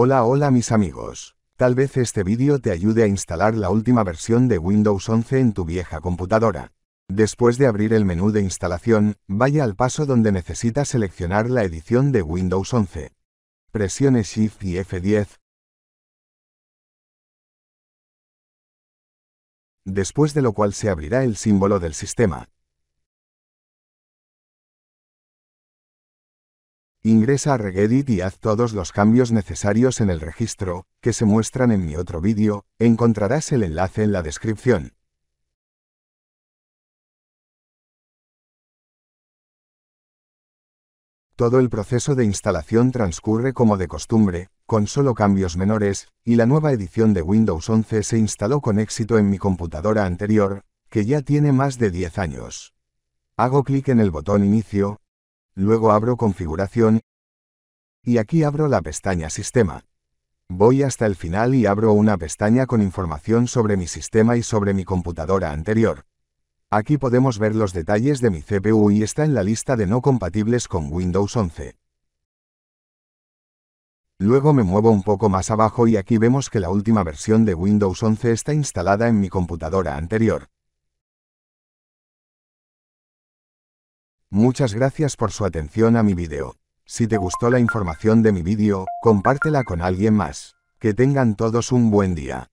Hola hola mis amigos. Tal vez este vídeo te ayude a instalar la última versión de Windows 11 en tu vieja computadora. Después de abrir el menú de instalación, vaya al paso donde necesita seleccionar la edición de Windows 11. Presione Shift y F10. Después de lo cual se abrirá el símbolo del sistema. Ingresa a Regedit y haz todos los cambios necesarios en el registro, que se muestran en mi otro vídeo, encontrarás el enlace en la descripción. Todo el proceso de instalación transcurre como de costumbre, con solo cambios menores, y la nueva edición de Windows 11 se instaló con éxito en mi computadora anterior, que ya tiene más de 10 años. Hago clic en el botón Inicio, luego abro Configuración, y aquí abro la pestaña Sistema. Voy hasta el final y abro una pestaña con información sobre mi sistema y sobre mi computadora anterior. Aquí podemos ver los detalles de mi CPU y está en la lista de no compatibles con Windows 11. Luego me muevo un poco más abajo y aquí vemos que la última versión de Windows 11 está instalada en mi computadora anterior. Muchas gracias por su atención a mi vídeo. Si te gustó la información de mi vídeo, compártela con alguien más. Que tengan todos un buen día.